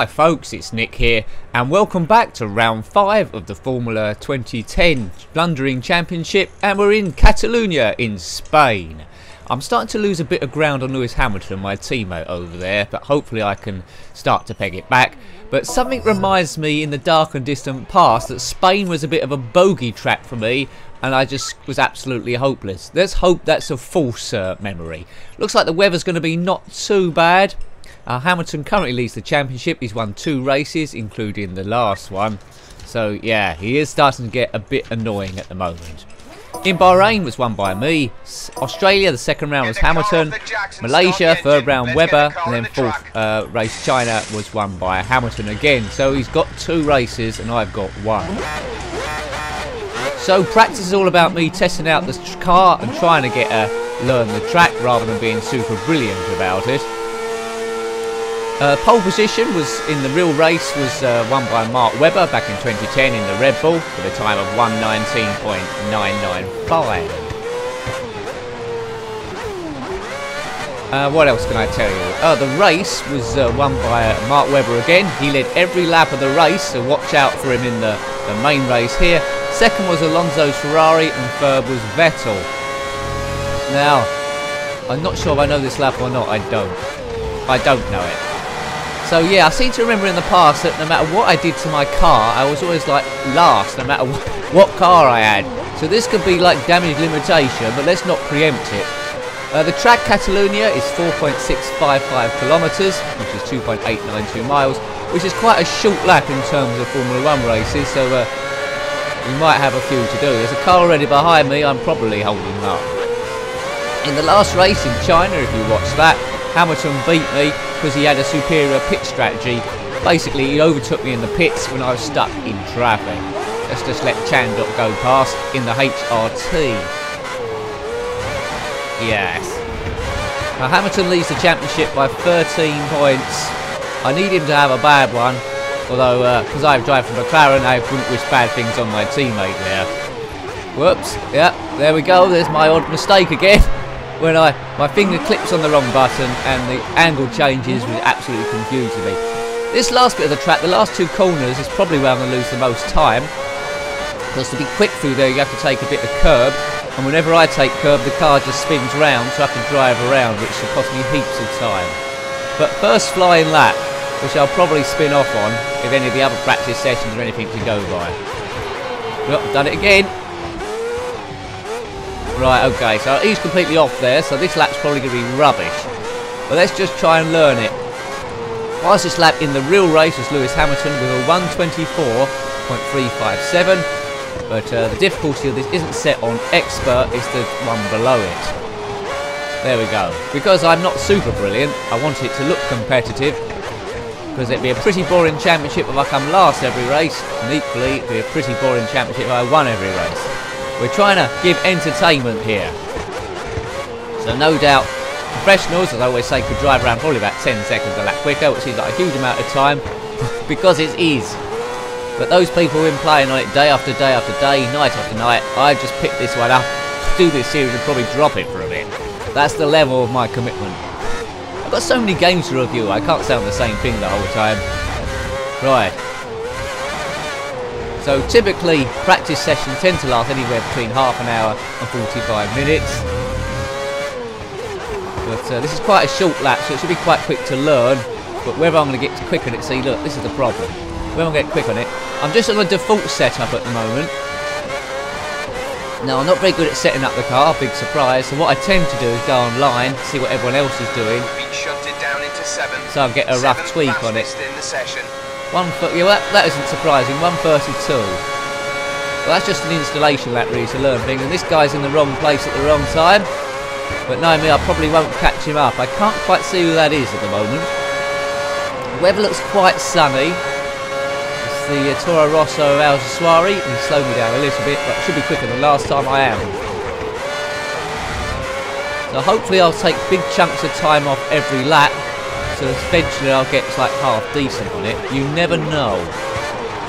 Hi folks, it's Nick here and welcome back to round 5 of the Formula 2010 Blundering Championship and we're in Catalonia in Spain. I'm starting to lose a bit of ground on Lewis Hamilton, my teammate over there, but hopefully I can start to peg it back. But something reminds me in the dark and distant past that Spain was a bit of a bogey track for me and I just was absolutely hopeless. Let's hope that's a false uh, memory. Looks like the weather's going to be not too bad. Uh, Hamilton currently leads the championship. He's won two races, including the last one. So, yeah, he is starting to get a bit annoying at the moment. In Bahrain was won by me. Australia, the second round was Hamilton. Malaysia, third round Webber. And then fourth uh, race China was won by Hamilton again. So he's got two races and I've got one. So practice is all about me testing out the car and trying to get a learn the track rather than being super brilliant about it. Uh, pole position was in the real race was uh, won by Mark Webber back in 2010 in the Red Bull with a time of 119.995. Uh, what else can I tell you? Oh, the race was uh, won by uh, Mark Webber again. He led every lap of the race, so watch out for him in the, the main race here. Second was Alonso's Ferrari, and third was Vettel. Now, I'm not sure if I know this lap or not. I don't. I don't know it. So yeah, I seem to remember in the past that no matter what I did to my car, I was always like last, no matter what, what car I had. So this could be like damage limitation, but let's not preempt it. Uh, the track Catalonia is 4.655 kilometres, which is 2.892 miles, which is quite a short lap in terms of Formula 1 races, so uh, we might have a few to do. There's a car already behind me, I'm probably holding up. In the last race in China, if you watch that, Hamilton beat me because he had a superior pit strategy. Basically, he overtook me in the pits when I was stuck in traffic. Let's just let Chandhok go past in the HRT. Yes. Now, Hamilton leads the championship by 13 points. I need him to have a bad one. Although, because uh, I drive for McLaren, I wouldn't wish bad things on my teammate there. Whoops. Yeah, there we go. There's my odd mistake again. when I my finger clips on the wrong button and the angle changes was absolutely confusing me. This last bit of the track, the last two corners, is probably where I'm going to lose the most time. Because to be quick through there, you have to take a bit of curb. And whenever I take curb, the car just spins round, so I have to drive around, which should cost me heaps of time. But first flying lap, which I'll probably spin off on if any of the other practice sessions or anything to go by. Well, done it again. Right, okay, so he's completely off there, so this lap's probably going to be rubbish. But let's just try and learn it. This lap in the real race was Lewis Hamilton with a 124.357, but uh, the difficulty of this isn't set on expert, it's the one below it. There we go. Because I'm not super brilliant, I want it to look competitive, because it'd be a pretty boring championship if I come last every race, and equally it'd be a pretty boring championship if I won every race. We're trying to give entertainment here. So no doubt professionals, as I always say, could drive around probably about 10 seconds a lap quicker, which seems like a huge amount of time, because it is. But those people who've been playing on it day after day after day, night after night, I just picked this one up, do this series and probably drop it for a bit. That's the level of my commitment. I've got so many games to review, I can't sound the same thing the whole time. Right, so typically practice sessions tend to last anywhere between half an hour and 45 minutes. But uh, this is quite a short lap so it should be quite quick to learn. But whether I'm going to get quick on it, see look, this is the problem. Whether I'm going to get quick on it, I'm just on a default setup at the moment. Now I'm not very good at setting up the car, big surprise, so what I tend to do is go online, see what everyone else is doing. So I'll get a rough tweak on it. One foot, yeah, well, that, isn't surprising. 132. Well, that's just an installation lap really to learn things. And this guy's in the wrong place at the wrong time. But knowing me, I probably won't catch him up. I can't quite see who that is at the moment. The weather looks quite sunny. It's the uh, Toro Rosso Al He slowed me down a little bit, but it should be quicker than last time I am. So hopefully I'll take big chunks of time off every lap so eventually I'll get like half decent on it. You never know.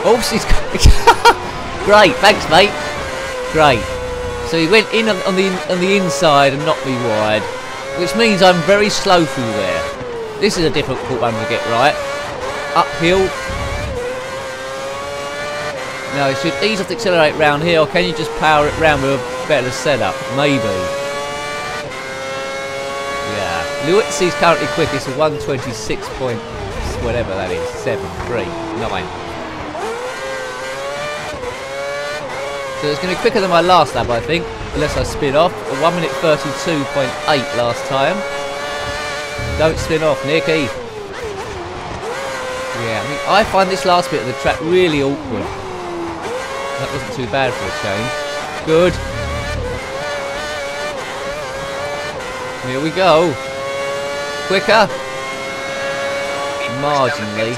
Oh, he's great. Thanks, mate. Great. So he went in on, the on the inside and knocked me wide, which means I'm very slow through there. This is a difficult one to get right. uphill. Now, should ease off the accelerate round here, or can you just power it round with a better setup? Maybe. Yeah. is currently quickest at 126 point, whatever that is, 7, 3, 9. So it's going to be quicker than my last lap, I think, unless I spin off. 1 minute 32.8 last time. Don't spin off, Nicky. Yeah, I mean, I find this last bit of the track really awkward. That wasn't too bad for a change. Good. Here we go. Quicker. Marginally.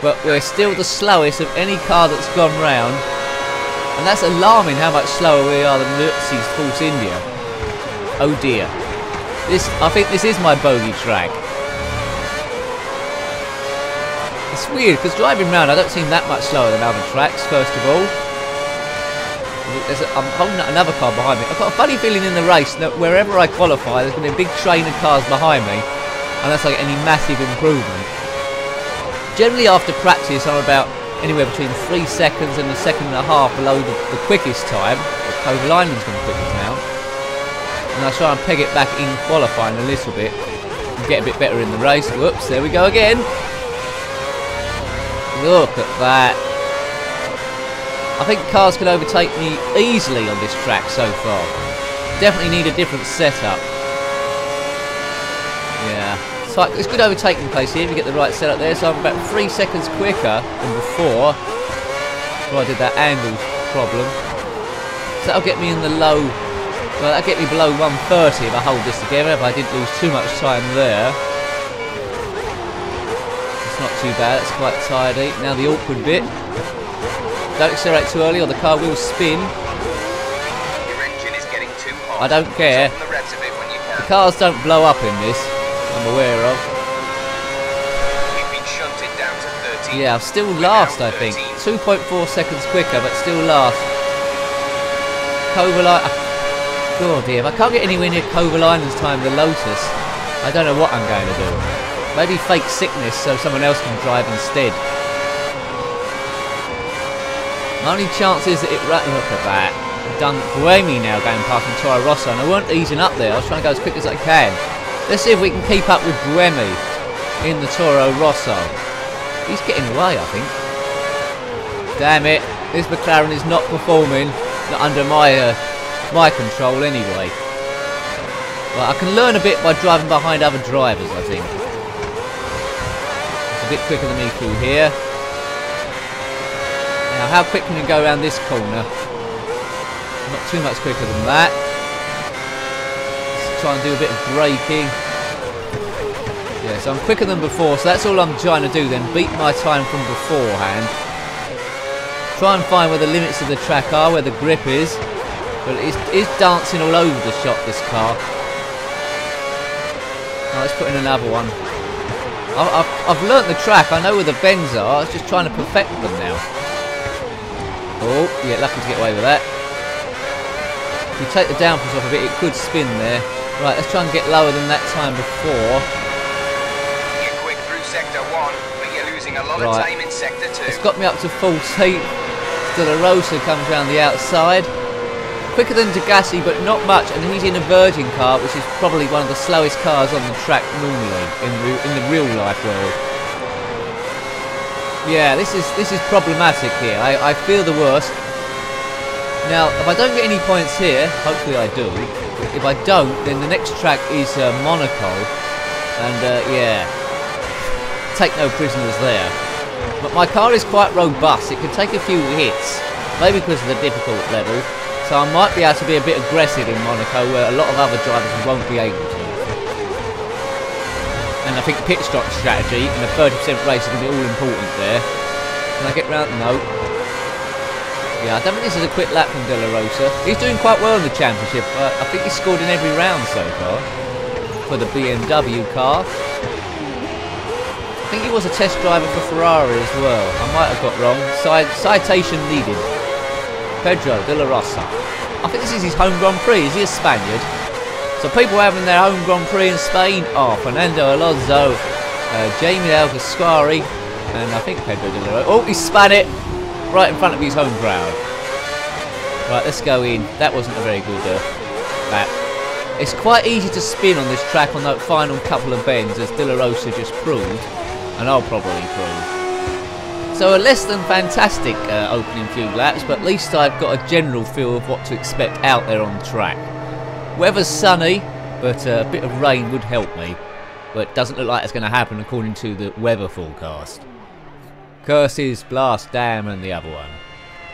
But we're still the slowest of any car that's gone round. And that's alarming how much slower we are than Liuzzi's Force India. Oh dear. This, I think this is my bogey track. It's weird, because driving round I don't seem that much slower than other tracks, first of all. A, I'm holding another car behind me. I've got a funny feeling in the race that wherever I qualify, there's going to be a big train of cars behind me, unless I get any massive improvement. Generally after practice I'm about anywhere between three seconds and a second and a half below the, the quickest time. Kovalainen's going to quickest now. And I try and peg it back in qualifying a little bit and get a bit better in the race. Whoops, there we go again. Look at that. I think cars can overtake me easily on this track so far. Definitely need a different setup. So it's good overtaking place here if you get the right setup there. So I'm about three seconds quicker than before. So I did that angle problem. So that'll get me in the low. Well, that'll get me below 130 if I hold this together. If I didn't lose too much time there. It's not too bad. It's quite tidy. Now the awkward bit. Don't accelerate too early or the car will spin. I don't care. The cars don't blow up in this. I'm aware of. Yeah, I'm still last, I think. 2.4 seconds quicker, but still last. Kovalainen. Ah, God dear, if I can't get anywhere near Kovalainen's time, the Lotus, I don't know what I'm going to do. Maybe fake sickness so someone else can drive instead. My only chance is that it... Look at that. I've done Buemi now going past Toro Rosso, and I weren't easing up there. I was trying to go as quick as I can. Let's see if we can keep up with Buemi in the Toro Rosso. He's getting away, I think. Damn it. This McLaren is not performing not under my uh, my control anyway. Well, I can learn a bit by driving behind other drivers, I think. It's a bit quicker than me through here. Now, how quick can you go around this corner? Not too much quicker than that try and do a bit of braking. Yeah, so I'm quicker than before, so that's all I'm trying to do then, beat my time from beforehand. Try and find where the limits of the track are, where the grip is. But it's, dancing all over the shop, this car. Let's put in another one. I've, I've, I've learnt the track, I know where the bends are, I was just trying to perfect them now. Oh, yeah, lucky to get away with that. If you take the downforce off a it, it could spin there. Right, let's try and get lower than that time before. You're quick through sector one, but you're losing a lot right. of time in sector two. It's got me up to full heat. Still a Rosa comes around the outside. Quicker than Di Grassi, but not much, and he's in a Virgin car, which is probably one of the slowest cars on the track normally in the, in the real life world. Yeah, this is this is problematic here. I, I feel the worst. Now, if I don't get any points here, hopefully I do, if I don't, then the next track is uh, Monaco. And uh, yeah, take no prisoners there. But my car is quite robust. It can take a few hits, maybe because of the difficult level. So I might be able to be a bit aggressive in Monaco where a lot of other drivers won't be able to. And I think pit stop strategy and a 30% race is going to be all important there. Can I get round? No. Yeah, I don't think this is a quick lap from De La Rosa. He's doing quite well in the championship. I think he's scored in every round so far for the BMW car. I think he was a test driver for Ferrari as well. I might have got wrong. citation needed. Pedro De La Rosa. I think this is his home Grand Prix. Is he a Spaniard? So people having their home Grand Prix in Spain are oh, Fernando Alonso, uh, Jamie Alguersuari, and I think Pedro De La Rosa. Oh, he spun it right in front of his home crowd. Right, let's go in. That wasn't a very good uh, lap. It's quite easy to spin on this track on that final couple of bends, as De La Rosa just proved, and I'll probably prove. So a less than fantastic uh, opening few laps, but at least I've got a general feel of what to expect out there on track. Weather's sunny, but uh, a bit of rain would help me. But it doesn't look like it's going to happen according to the weather forecast. Curses, Blast, Damn and the other one.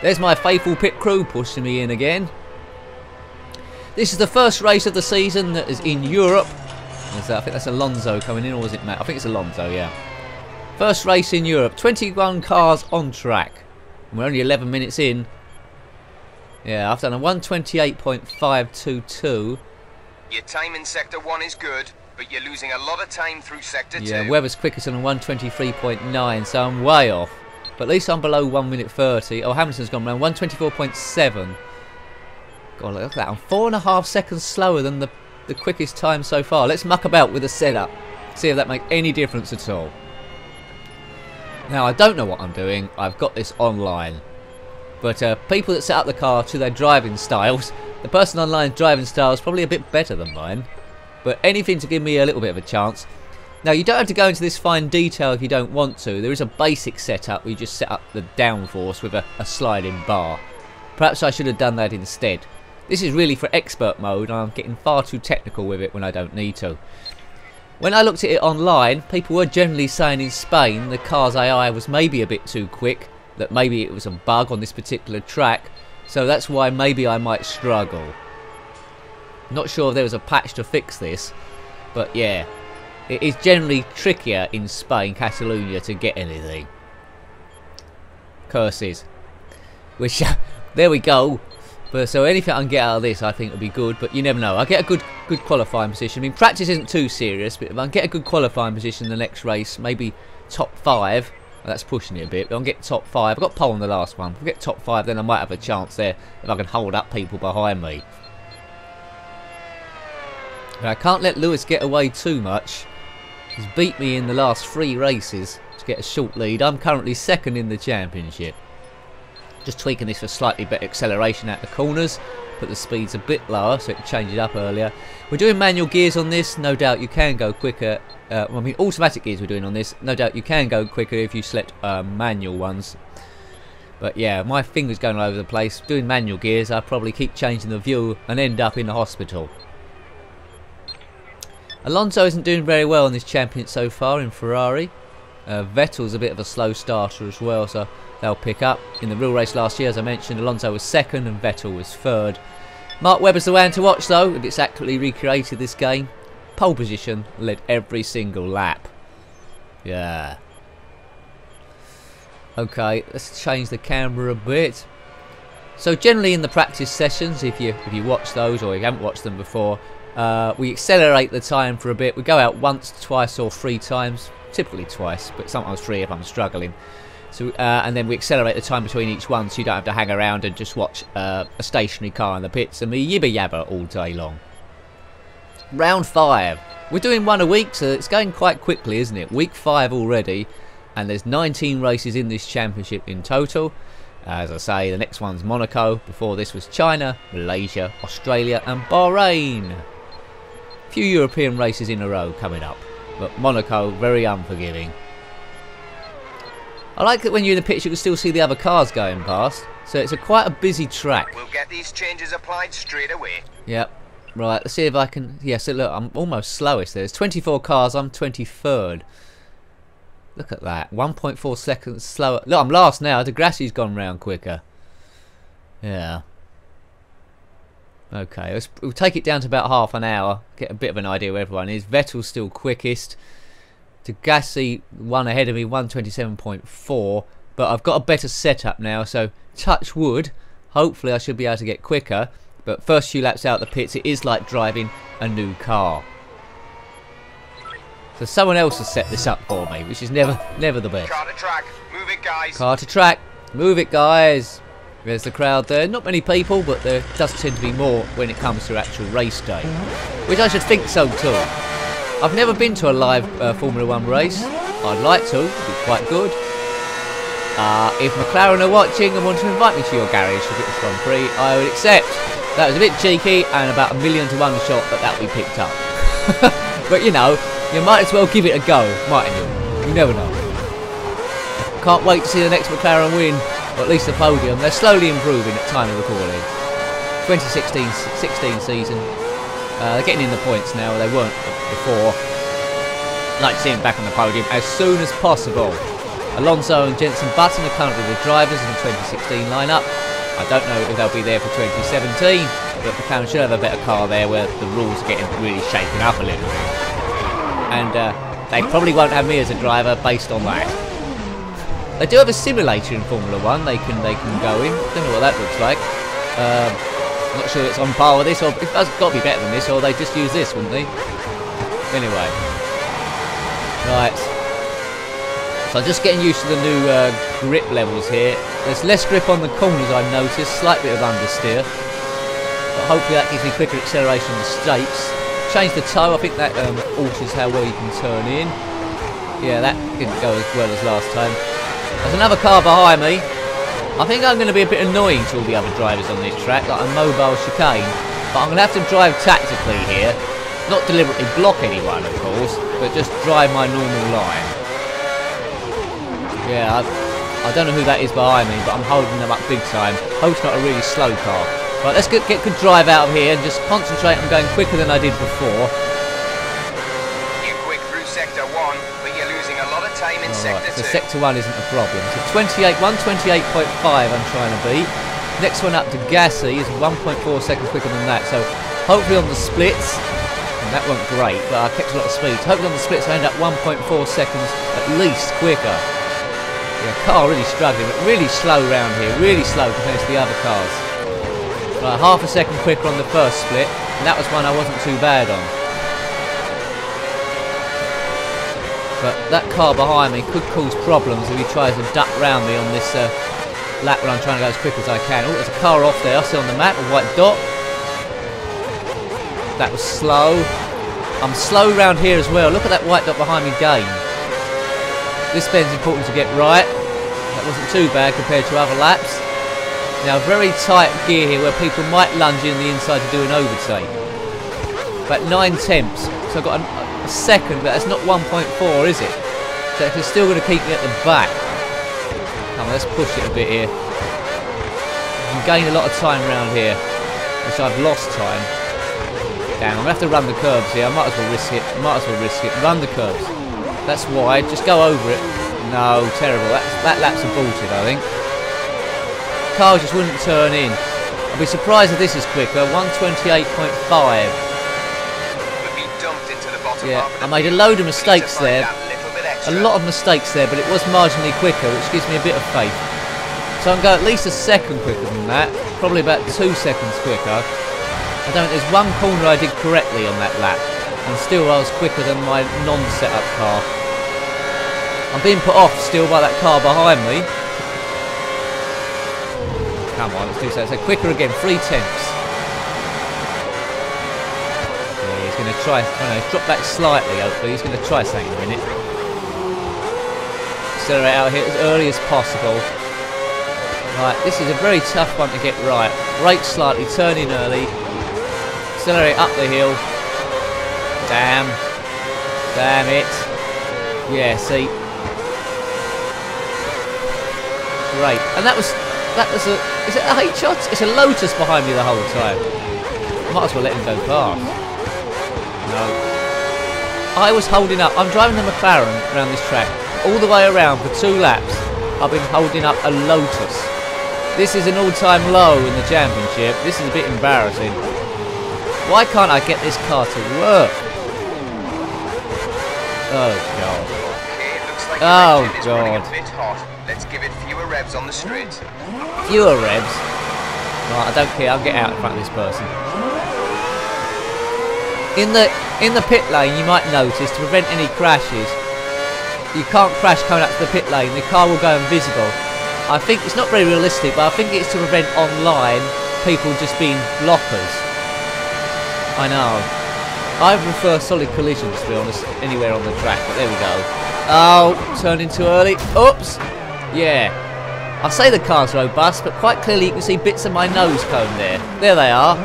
There's my faithful pit crew pushing me in again. This is the first race of the season that is in Europe. I think that's Alonso coming in, or was it Matt? I think it's Alonso, yeah. First race in Europe. 21 cars on track. And we're only 11 minutes in. Yeah, I've done a 128.522. Your time in Sector 1 is good, but you're losing a lot of time through Sector 2. Yeah, Webber's quickest on 123.9, so I'm way off. But at least I'm below 1 minute 30. Oh, Hamilton's gone around 124.7. God, look at that. I'm four and a half seconds slower than the, the quickest time so far. Let's muck about with the setup. See if that makes any difference at all. Now, I don't know what I'm doing. I've got this online. But uh, people that set up the car to their driving styles, the person online's driving style is probably a bit better than mine. But anything to give me a little bit of a chance. Now, you don't have to go into this fine detail if you don't want to. There is a basic setup where you just set up the downforce with a, a sliding bar. Perhaps I should have done that instead. This is really for expert mode, and I'm getting far too technical with it when I don't need to. When I looked at it online, people were generally saying in Spain the car's AI was maybe a bit too quick, that maybe it was a bug on this particular track, so that's why maybe I might struggle. Not sure if there was a patch to fix this, but yeah, it is generally trickier in Spain, Catalonia, to get anything. Curses. Which, there we go. But so anything I can get out of this, I think would be good. But you never know. I get a good, good qualifying position. I mean, practice isn't too serious, but if I get a good qualifying position in the next race, maybe top five. Well, that's pushing it a bit. But I'll get top five. I got pole in the last one. If I get top five, then I might have a chance there if I can hold up people behind me. But I can't let Lewis get away too much. He's beat me in the last three races to get a short lead. I'm currently second in the championship. Just tweaking this for slightly better acceleration at the corners. Put the speeds a bit lower so it can change it up earlier. We're doing manual gears on this. No doubt you can go quicker. Uh, well, I mean automatic gears we're doing on this. No doubt you can go quicker if you select uh, manual ones. But yeah, my finger's going all over the place. Doing manual gears, I'll probably keep changing the view and end up in the hospital. Alonso isn't doing very well in this championship so far in Ferrari. Uh, Vettel's a bit of a slow starter as well, so they'll pick up. In the real race last year, as I mentioned, Alonso was second and Vettel was third. Mark Webber's the one to watch though, if it's accurately recreated this game. Pole position, led every single lap. Yeah. Okay, let's change the camera a bit. So generally in the practice sessions, if you if you watch those or you haven't watched them before, uh, we accelerate the time for a bit. We go out once, twice or three times. Typically twice, but sometimes three if I'm struggling. So uh, and then we accelerate the time between each one, so you don't have to hang around and just watch uh, a stationary car in the pits and me yibba yabba all day long. Round five. We're doing one a week, so it's going quite quickly, isn't it? Week five already, and there's 19 races in this championship in total. As I say, the next one's Monaco. Before this was China, Malaysia, Australia, and Bahrain. Few European races in a row coming up, but Monaco very unforgiving. I like that when you're in the pits you can still see the other cars going past. So it's a quite a busy track. We'll get these changes applied straight away. Yep. Right, let's see if I can... Yeah, so look, I'm almost slowest. There's 24 cars, I'm 23rd. Look at that. 1.4 seconds slower. Look, I'm last now. Di Grassi's gone round quicker. Yeah. Okay, let's, we'll take it down to about half an hour. Get a bit of an idea where everyone is. Vettel's still quickest. Di Grassi one ahead of me, 127.4. But I've got a better setup now, so touch wood. Hopefully I should be able to get quicker. But first few laps out the pits, it is like driving a new car. So someone else has set this up for me, which is never never the best. Car to track. Move it, guys. Car to track. Move it, guys. There's the crowd there. Not many people, but there does tend to be more when it comes to actual race day. Which I should think so too. I've never been to a live uh, Formula One race. I'd like to. It'd be quite good. Uh, if McLaren are watching and want to invite me to your garage for British Grand Prix, I would accept. That was a bit cheeky and about a million to one shot that that be picked up. but you know, you might as well give it a go, mightn't you? You never know. Can't wait to see the next McLaren win, or at least the podium. They're slowly improving at time of recording. 2016 16 season. Uh, they're getting in the points now, they weren't before. I'd like to see them back on the podium as soon as possible. Alonso and Jenson Button are currently the drivers in the 2016 lineup. I don't know if they'll be there for 2017, but the McLaren should have a better car there where the rules are getting really shaken up a little bit. And uh, they probably won't have me as a driver based on that. They do have a simulator in Formula One. They can they can go in. Don't know what that looks like. Um, not sure it's on par with this, or it's got to be better than this, or they just use this, wouldn't they? Anyway, right. So I'm just getting used to the new uh, grip levels here. There's less grip on the corners I've noticed, slight bit of understeer. But hopefully that gives me quicker acceleration on the straights. Change the toe, I think that um, alters how well you can turn in. Yeah, that didn't go as well as last time. There's another car behind me. I think I'm going to be a bit annoying to all the other drivers on this track, like a mobile chicane. But I'm going to have to drive tactically here. Not deliberately block anyone, of course, but just drive my normal line. Yeah, I, I don't know who that is behind me, but I'm holding them up big time. Hope it's not a really slow car. Right, let's get, get good drive out of here and just concentrate on going quicker than I did before. Alright, sector so sector 1 isn't a problem. So 28, 128.5 I'm trying to beat. Next one up to Gassi is 1.4 seconds quicker than that. So hopefully on the splits, and that went great, but I kept a lot of speed. Hopefully on the splits I end up 1.4 seconds at least quicker. Yeah, car really struggling, but really slow round here, really slow compared to the other cars. Right, half a second quicker on the first split, and that was one I wasn't too bad on. But that car behind me could cause problems if he tries to duck round me on this uh, lap when I'm trying to go as quick as I can. Oh, there's a car off there. I see on the map, a white dot. That was slow. I'm slow round here as well. Look at that white dot behind me gain. This bend's important to get right. That wasn't too bad compared to other laps. Now, very tight gear here where people might lunge in the inside to do an overtake. About nine tenths. So I've got a, a second, but that's not 1.4, is it? So it's still going to keep me at the back. Come on, let's push it a bit here. You can gain a lot of time around here, which I've lost time. Damn, I'm going to have to run the curves here. I might as well risk it. Might as well risk it. Run the curves. That's wide. Just go over it. No, terrible. That, that lap's aborted, I think. Car just wouldn't turn in. I'd be surprised if this is quicker. 128.5. Would be dumped into the bottom Yeah, I made a load of We need to mistakes there. that little bit A lot of mistakes there, but it was marginally quicker, which gives me a bit of faith. So I can go at least a second quicker than that. Probably about two seconds quicker. I don't. There's one corner I did correctly on that lap, and still I was quicker than my non-setup car. I'm being put off still by that car behind me. Come on, let's do so. So quicker again, three tenths. Yeah, he's going to try. Dropped back slightly. Uh, Hopefully, he's going to try something in a minute. Accelerate out here as early as possible. Right, this is a very tough one to get right. Brake slightly, turn in early. Accelerate up the hill. Damn. Damn it. Yeah, see. Great. And that was that was a is it a H shot? It's a Lotus behind me the whole time. Might as well let him go past. No. I was holding up. I'm driving the McLaren around this track all the way around for two laps. I've been holding up a Lotus. This is an all-time low in the championship. This is a bit embarrassing. Why can't I get this car to work? Oh god. Okay, it looks like Oh, your engine is running God. a bit hot. Let's give it fewer revs on the straight. Fewer revs. Right, I don't care. I'll get out in front of this person. In the in the pit lane, you might notice to prevent any crashes, you can't crash coming up to the pit lane. The car will go invisible. I think it's not very realistic, but I think it's to prevent online people just being blockers. I know. I prefer solid collisions, to be honest, anywhere on the track, but there we go. Oh, turning too early. Oops. Yeah. I say the car's robust, but quite clearly you can see bits of my nose cone there. There they are.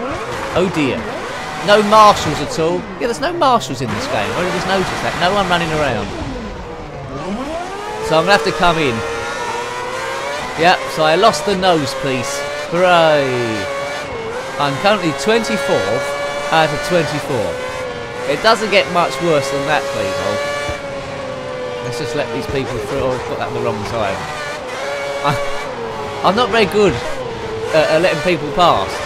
Oh dear. No marshals at all. Yeah, there's no marshals in this game. I already just noticed that. No one running around. So I'm going to have to come in. Yep, so I lost the nose piece. Hooray! I'm currently 24th out of 24. It doesn't get much worse than that, people. Let's just let these people through. Oh, I've got that the wrong. I, I'm not very good at letting people pass.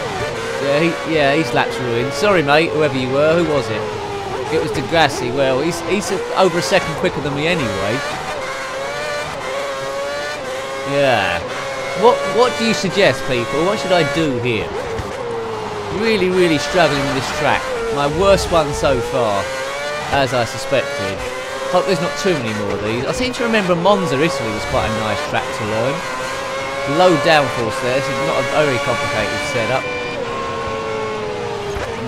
Yeah, he, yeah, he's laps ruined. Sorry, mate, whoever you were. Who was it? It was Di Grassi. Well, he's, he's over a second quicker than me anyway. Yeah. What What do you suggest, people? What should I do here? Really, really struggling with this track. My worst one so far, as I suspected. Hope there's not too many more of these. I seem to remember Monza, Italy was quite a nice track to learn. Low downforce there, so it's not a very complicated setup.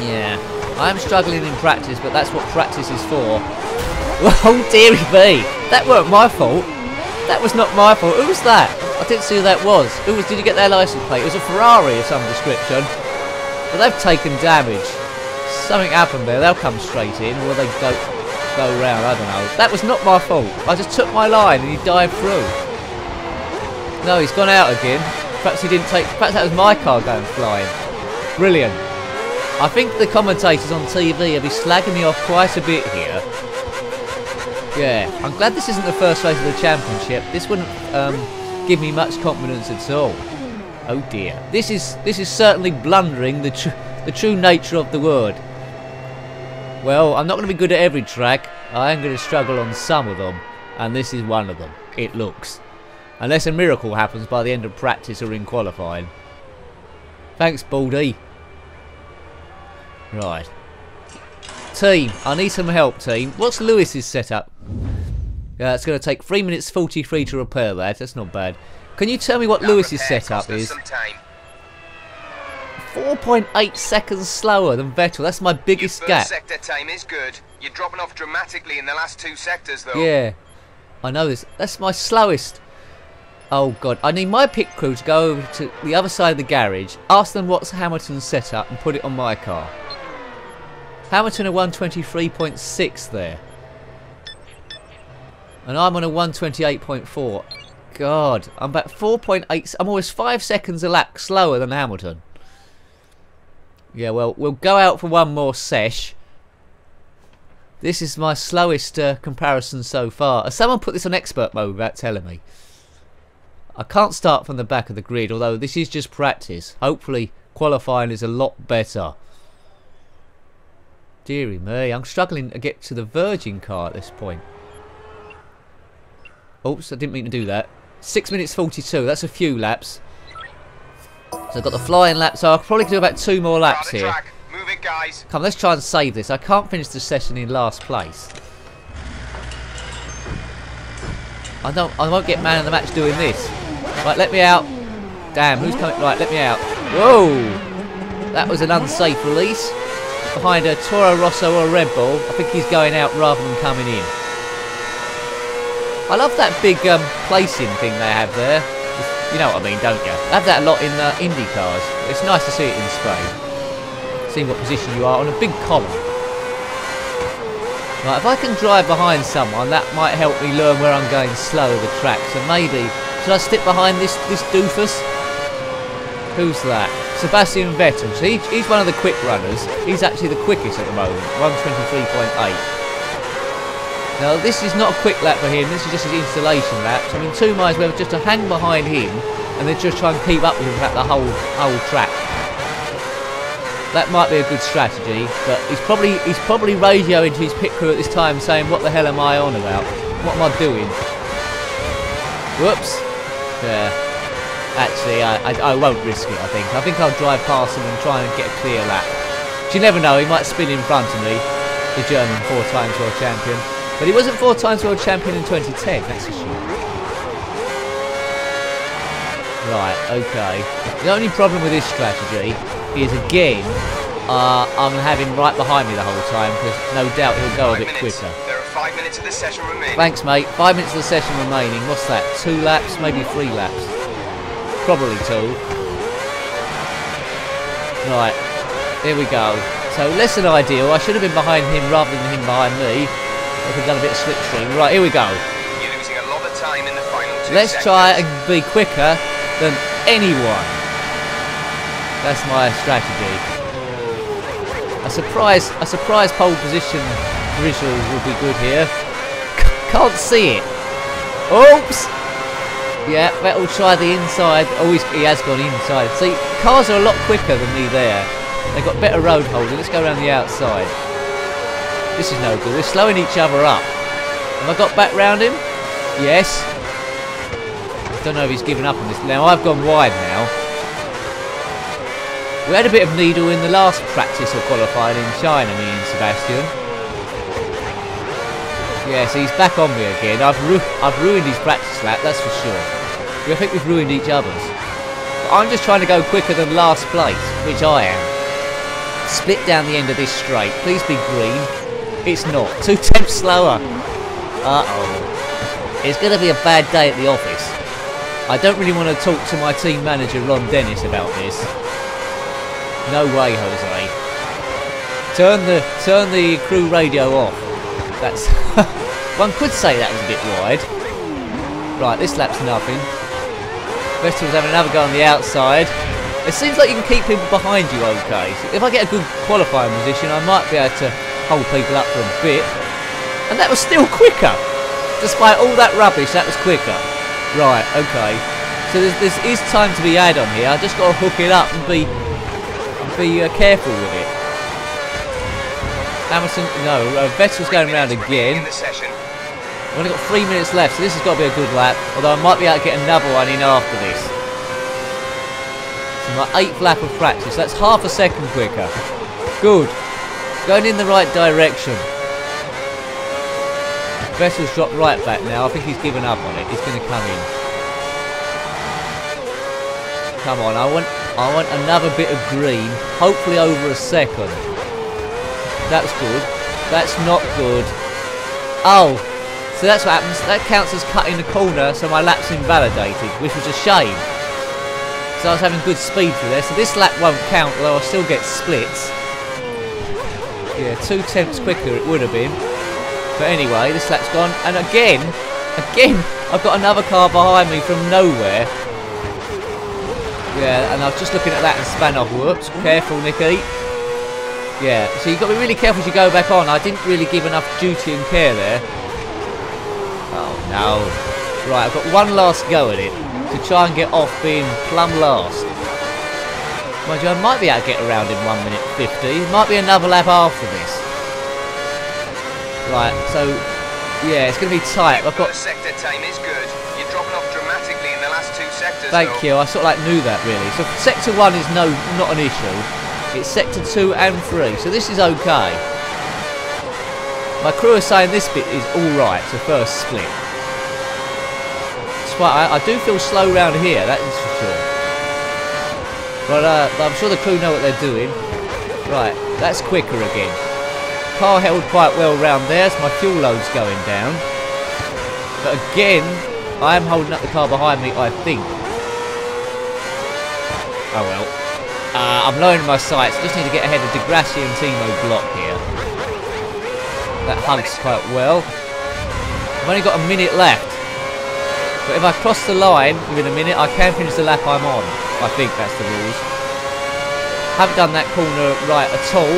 Yeah. I am struggling in practice, but that's what practice is for. Oh dearie me! That weren't my fault. That was not my fault. Who was that? I didn't see who that was. Who was? Did you get their license plate? It was a Ferrari of some description. But they've taken damage. Something happened there. They'll come straight in, or they go go round. I don't know. That was not my fault. I just took my line and he dived through. No, he's gone out again. Perhaps he didn't take. Perhaps that was my car going flying. Brilliant. I think the commentators on TV will be slagging me off quite a bit here. Yeah, I'm glad this isn't the first race of the championship. This wouldn't um, give me much confidence at all. Oh dear. This is this is certainly blundering the tr the true nature of the word. Well, I'm not going to be good at every track. I am going to struggle on some of them, and this is one of them. It looks. Unless a miracle happens by the end of practice or in qualifying. Thanks, Baldy. Right. Team, I need some help, team. What's Lewis's setup? Yeah, it's going to take 3 minutes 43 to repair that. That's not bad. Can you tell me what That Lewis's setup is? 4.8 seconds slower than Vettel. That's my biggest gap. sector time is good. You're dropping off dramatically in the last two sectors, though. Yeah, I know this. That's my slowest. Oh god, I need my pit crew to go over to the other side of the garage, ask them what's Hamilton's setup, and put it on my car. Hamilton a 123.6 there. And I'm on a 128.4. God, I'm about 4.8. I'm almost 5 seconds a lap slower than Hamilton. Yeah, well, we'll go out for one more sesh. This is my slowest uh, comparison so far. Has someone put this on expert mode without telling me? I can't start from the back of the grid, although this is just practice. Hopefully qualifying is a lot better. Deary me, I'm struggling to get to the Virgin car at this point. Oops, I didn't mean to do that. 6 minutes 42, that's a few laps. So I've got the flying lap, so oh, I'll probably do about two more laps here. it, guys. Come, let's try and save this. I can't finish the session in last place. I don't. I won't get man of the match doing this. Right, let me out. Damn, who's coming? Right, let me out. Whoa! That was an unsafe release. Behind a Toro Rosso or a Red Bull. I think he's going out rather than coming in. I love that big um, placing thing they have there. You know what I mean, don't you? They have that a lot in uh, Indy cars. It's nice to see it in Spain seeing what position you are on a big column. Right, if I can drive behind someone, that might help me learn where I'm going slow the track. So maybe, should I stick behind this this doofus? Who's that? Sebastian Vettel. So he, he's one of the quick runners. He's actually the quickest at the moment, 123.8. Now this is not a quick lap for him. This is just his installation laps. I mean, two miles well just to hang behind him and then just try and keep up with him throughout the whole whole track. That might be a good strategy, but he's probably he's probably radioing to his pit crew at this time saying, "What the hell am I on about? What am I doing?" Whoops. Yeah. Actually, I, I, I won't risk it. I think I think I'll drive past him and try and get a clear lap. But you never know. He might spin in front of me, the German four times world champion. But he wasn't four times world champion in 2010. That's a shame. Right, okay. The only problem with this strategy is, again, uh, I'm having right behind me the whole time because no doubt he'll go a bit minutes. quicker. There are five minutes of the session remaining. Thanks, mate. Five minutes of the session remaining. What's that? Two laps, maybe three laps. Probably two. Right, here we go. So less than ideal. I should have been behind him rather than him behind me. I could have done a bit of slipstream. Right, here we go. You're losing a lot of time in the final Let's try and be quicker than anyone. That's my strategy. A surprise, a surprise pole position visual would be good here. C- can't see it. Oops. Yeah, that'll try the inside. Oh, he has gone inside. See, cars are a lot quicker than me there. They've got better road holding. Let's go around the outside. This is no good. We're slowing each other up. Have I got back round him? Yes. Don't know if he's given up on this. Now I've gone wide now. We had a bit of needle in the last practice or qualifying in China, me and Sebastian. Yes, he's back on me again. I've ru I've ruined his practice lap, that's for sure. I think we've ruined each other's. But I'm just trying to go quicker than last place, which I am. Split down the end of this straight. Please be green. It's not. Two tenths slower. Uh-oh. It's going to be a bad day at the office. I don't really want to talk to my team manager, Ron Dennis, about this. No way, Jose. Turn the turn the crew radio off. That's one could say that was a bit wide. Right, this lap's nothing. Vettel's having another go on the outside. It seems like you can keep people behind you okay. So if I get a good qualifying position, I might be able to hold people up for a bit. And that was still quicker. Despite all that rubbish, that was quicker. Right, okay. So there's is time to be had on here. I just got to hook it up and be be uh, careful with it. Amazon, no, uh, Vettel's going around again. I've only got three minutes left, so this has got to be a good lap. Although I might be able to get another one in after this. So my eighth lap of practice. That's half a second quicker. Good. Going in the right direction. Vettel's dropped right back now. I think he's given up on it. He's going to come in. Come on, I want I want another bit of green. Hopefully over a second. That's good. That's not good. Oh, so that's what happens. That counts as cutting the corner, so my lap's invalidated, which was a shame. So I was having good speed through there. So this lap won't count, although I'll still get splits. Yeah, two tenths quicker it would have been. But anyway, this lap's gone. And again, again, I've got another car behind me from nowhere. Yeah, and I was just looking at that and span off. Whoops, careful, Nicky. Yeah, so you've got to be really careful as you go back on. I didn't really give enough duty and care there. No. Right, I've got one last go at it to try and get off being plumb last. Mind you, I might be able to get around in 1 minute 50. Might be another lap after this. Right, so, yeah, it's going to be tight. I've got sector time is good. You're dropping off dramatically in the last two sectors. Thank though. you. I sort of like knew that really. So sector one is no, not an issue. It's sector two and three, so this is okay. My crew are saying this bit is all right. The first split. Despite I, I do feel slow round here. That is for sure. But, uh, but I'm sure the crew know what they're doing. Right, that's quicker again. Car held quite well round there, so my fuel load's going down. But again, I am holding up the car behind me, I think. Oh well. Uh, I'm lowering my sights. Just need to get ahead of Di Grassi and Timo Glock here. That hugs quite well. I've only got a minute left. But if I cross the line within a minute, I can finish the lap I'm on. I think that's the rules. Haven't done that corner right at all.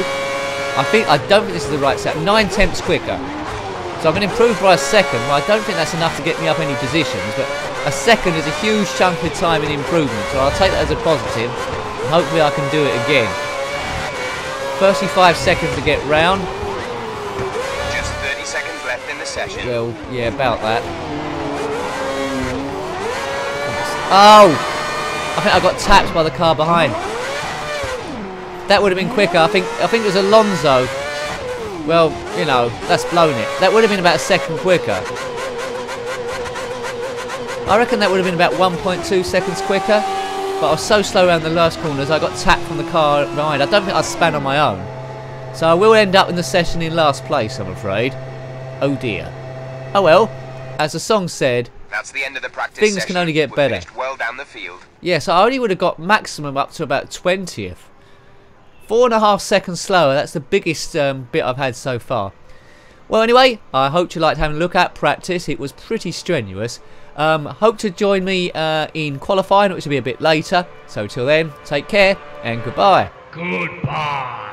I think I don't think this is the right set. Nine tenths quicker. So I'm going to improve by a second. Well, I don't think that's enough to get me up any positions, but a second is a huge chunk of time and improvement. So I'll take that as a positive. And hopefully I can do it again. 35 seconds to get round. Just 30 seconds left in the session. Well, yeah, about that. Oh! I think I got tapped by the car behind. That would have been quicker. I think I think it was Alonso. Well, you know, that's blown it. That would have been about a second quicker. I reckon that would have been about 1.2 seconds quicker. But I was so slow around the last corners, I got tapped from the car behind. I don't think I span on my own. So I will end up in the session in last place, I'm afraid. Oh dear. Oh well, as the song said, That's the end of the practice Things can only get We're better. finished well down the field. Yes, I only would have got maximum up to about 20th. Four and a half seconds slower. That's the biggest um, bit I've had so far. Well, anyway, I hope you liked having a look at practice. It was pretty strenuous. Um, hope to join me uh, in qualifying, which will be a bit later. So till then, take care and goodbye. Goodbye.